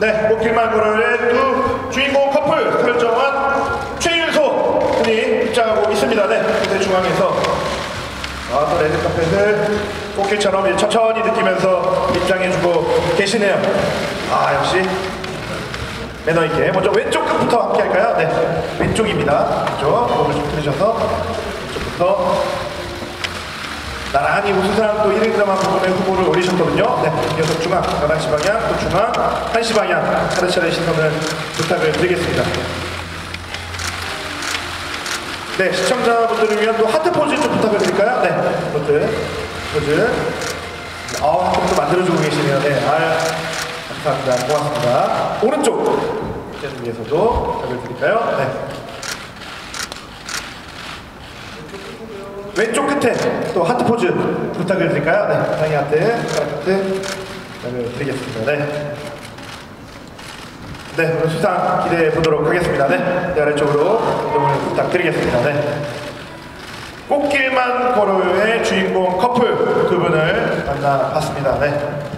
네, 꽃길만 걸어의 두 주인공 커플 설정한 최윤소 분이 입장하고 있습니다. 네, 무대 중앙에서 아, 또 레드 카펫을 꽃길처럼 천천히 느끼면서 입장해주고 계시네요. 아, 역시 매너 있게. 먼저 왼쪽 끝부터 함께 할까요? 네, 왼쪽입니다. 왼쪽 몸을 좀 들으셔서 왼쪽부터 나란히 우수상 또 1인자만 부분에 후보를 올리셨거든요. 네, 이어서 중앙, 11시 방향, 또 중앙, 1시 방향 차례차례 시선을 부탁을 드리겠습니다. 네, 시청자분들을 위한 또 하트 포즈 좀 부탁을 드릴까요? 네, 포즈, 포즈. 아, 하트 포즈 만들어주고 계시네요. 네, 아, 감사합니다. 고맙습니다. 오른쪽, 위해서도 부탁을 드릴까요? 네. 왼쪽 끝에 또 하트 포즈 부탁을 드릴까요? 네, 상의 하트, 하트 부탁을 드리겠습니다. 네. 네, 오늘 수상 기대해 보도록 하겠습니다. 네, 네 아래쪽으로 이동을 부탁드리겠습니다. 네. 꽃길만 걸어요의 주인공 커플 두 분을 만나봤습니다. 네.